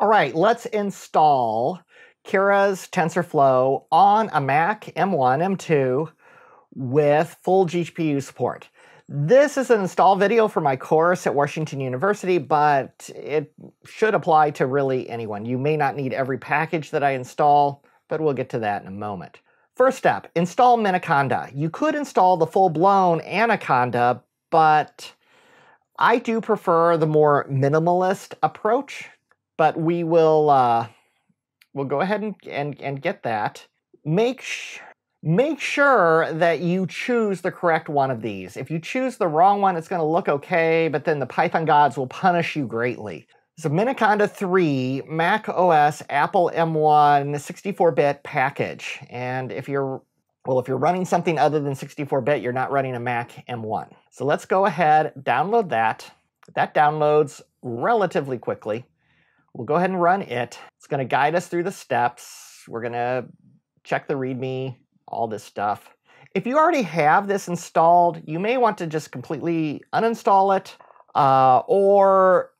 All right, let's install Keras TensorFlow on a Mac M1, M2 with full GPU support. This is an install video for my course at Washington University, but it should apply to really anyone. You may not need every package that I install, but we'll get to that in a moment. First step, install Miniconda. You could install the full-blown Anaconda, but I do prefer the more minimalist approach, but we will uh, we'll go ahead and, and, and get that. Make sure make sure that you choose the correct one of these. If you choose the wrong one, it's going to look okay, but then the Python gods will punish you greatly. So Miniconda 3 Mac OS Apple M1 64-bit package. And if you're well, if you're running something other than 64-bit, you're not running a Mac M1. So let's go ahead, download that. That downloads relatively quickly. We'll go ahead and run it. It's going to guide us through the steps. We're going to check the README, all this stuff. If you already have this installed, you may want to just completely uninstall it, uh, or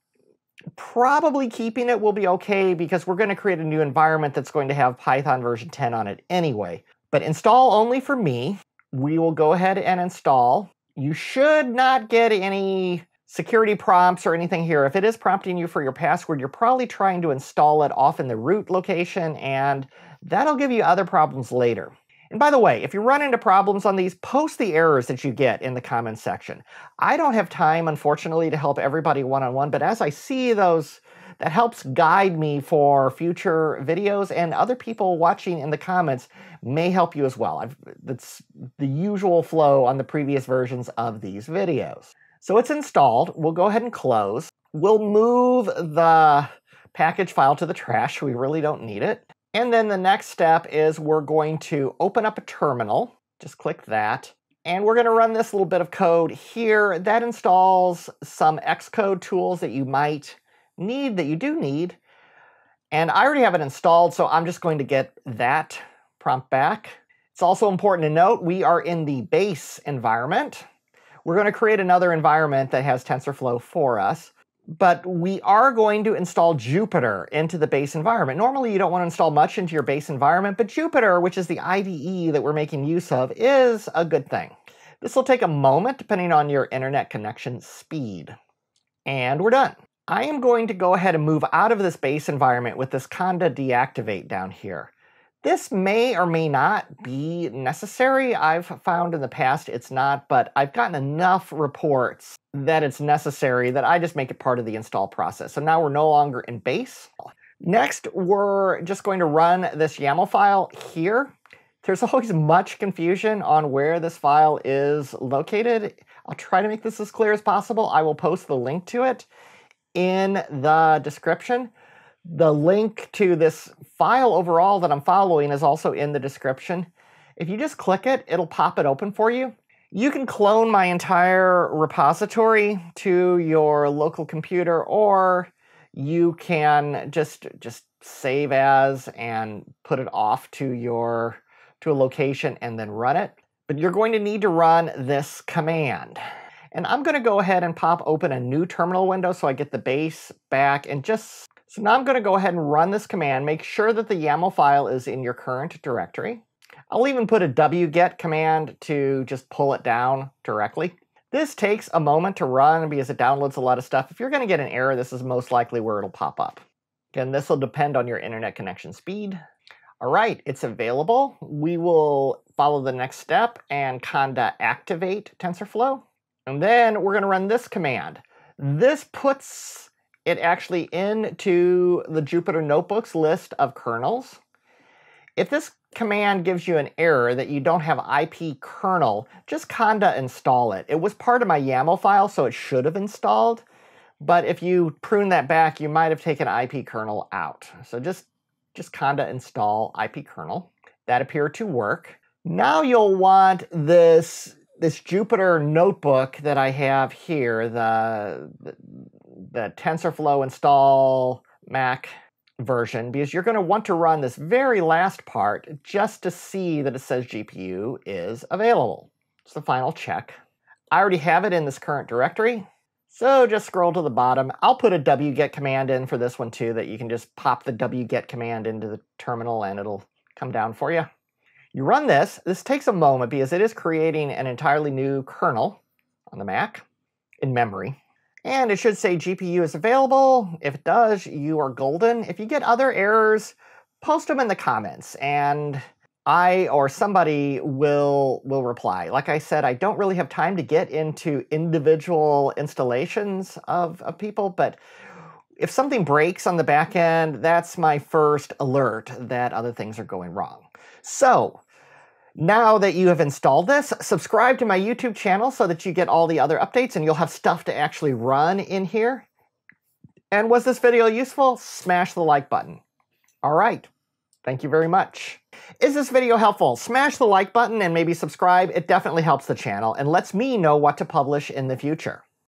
probably keeping it will be okay because we're going to create a new environment that's going to have Python version 10 on it anyway. But install only for me. We will go ahead and install. You should not get any security prompts or anything here. If it is prompting you for your password, you're probably trying to install it off in the root location, and that'll give you other problems later. And by the way, if you run into problems on these, post the errors that you get in the comments section. I don't have time, unfortunately, to help everybody one on one, but as I see those, that helps guide me for future videos, and other people watching in the comments may help you as well. I've, that's the usual flow on the previous versions of these videos. So it's installed. We'll go ahead and close. We'll move the package file to the trash. We really don't need it. And then the next step is we're going to open up a terminal. Just click that. And we're going to run this little bit of code here. That installs some Xcode tools that you might need, that you do need. And I already have it installed, so I'm just going to get that prompt back. It's also important to note we are in the base environment. We're going to create another environment that has TensorFlow for us but we are going to install Jupyter into the base environment. Normally, you don't want to install much into your base environment, but Jupyter, which is the IDE that we're making use of, is a good thing. This will take a moment depending on your internet connection speed. And we're done. I am going to go ahead and move out of this base environment with this conda deactivate down here. This may or may not be necessary. I've found in the past it's not, but I've gotten enough reports that it's necessary that I just make it part of the install process. So now we're no longer in base. Next, we're just going to run this YAML file here. There's always much confusion on where this file is located. I'll try to make this as clear as possible. I will post the link to it in the description. The link to this file overall that I'm following is also in the description. If you just click it, it'll pop it open for you. You can clone my entire repository to your local computer, or you can just just save as and put it off to your to a location and then run it. But you're going to need to run this command. And I'm going to go ahead and pop open a new terminal window so I get the base back and just so now I'm going to go ahead and run this command. Make sure that the YAML file is in your current directory. I'll even put a wget command to just pull it down directly. This takes a moment to run because it downloads a lot of stuff. If you're going to get an error, this is most likely where it'll pop up. Again, this will depend on your internet connection speed. All right, it's available. We will follow the next step and conda activate TensorFlow. And then we're going to run this command. This puts it actually into the Jupyter Notebooks list of kernels. If this command gives you an error that you don't have IP kernel, just conda install it. It was part of my YAML file, so it should have installed. But if you prune that back, you might have taken IP kernel out. So just, just conda install IP kernel. That appeared to work. Now you'll want this, this Jupyter notebook that I have here, the, the the TensorFlow install Mac version because you're going to want to run this very last part just to see that it says GPU is available. It's the final check. I already have it in this current directory. So just scroll to the bottom. I'll put a wget command in for this one too, that you can just pop the wget command into the terminal and it'll come down for you. You run this. This takes a moment because it is creating an entirely new kernel on the Mac in memory. And it should say GPU is available. If it does, you are golden. If you get other errors, post them in the comments and I or somebody will will reply. Like I said, I don't really have time to get into individual installations of, of people, but if something breaks on the back end, that's my first alert that other things are going wrong. So now that you have installed this, subscribe to my YouTube channel so that you get all the other updates and you'll have stuff to actually run in here. And was this video useful? Smash the like button. All right. Thank you very much. Is this video helpful? Smash the like button and maybe subscribe. It definitely helps the channel and lets me know what to publish in the future.